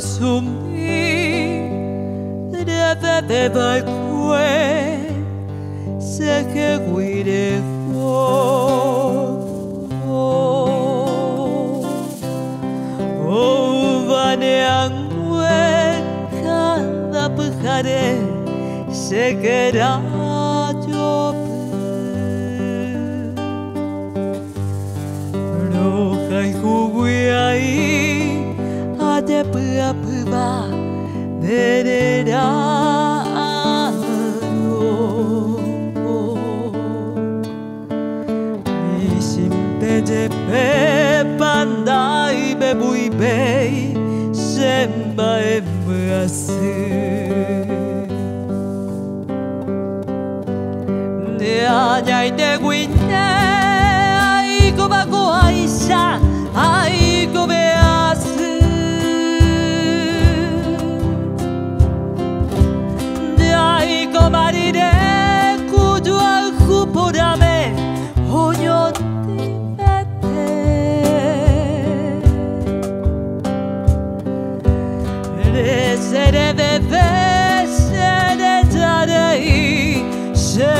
asumí nada de balcue se que guire o vaneanguen cada pujare se querá Roja no hay jugué ahí de peu à peu bas, 내려라고 미신배제 배반다 입에 부이베이 셈바에 무아스 내 안야이 되고 있네. 아이고 바고 아이샤. 아이고 배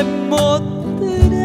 持ってる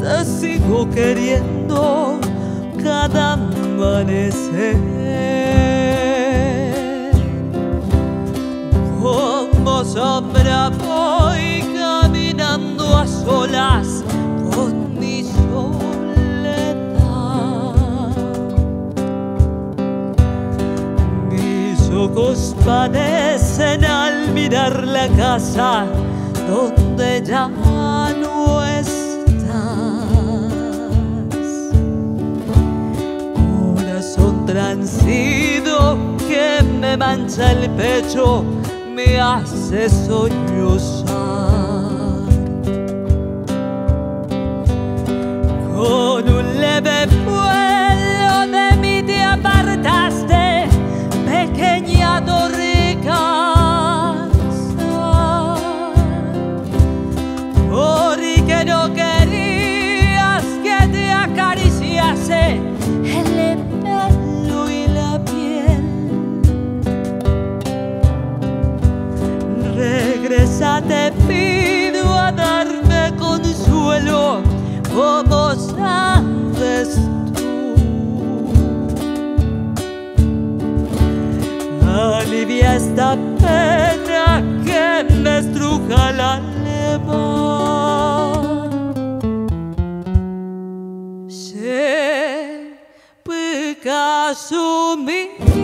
te sigo queriendo cada amanecer. Como sombra voy caminando a solas con mi soledad. Mis ojos padecen al mirar la casa donde ya no estás. Corazón transido que me mancha el pecho, me hace sollozar. Con un leve vuelo de mí te apartaste, pequeña Regresa, te pido a darme consuelo, como sabes tú. Alivia esta pena que me estruja la leva. Se asumir